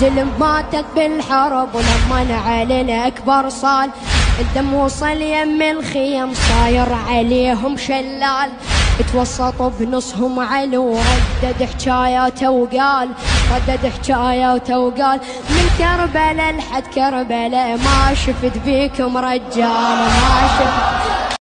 زلم ماتت بالحرب ولما علي الأكبر صال الدم وصل يم الخيم صاير عليهم شلال. توسطوا بنصهم علو وردد حكاياته وقال ردد حكاياته وقال من كربلاء لحد كربلاء ما شفت بيكم رجال ما شفت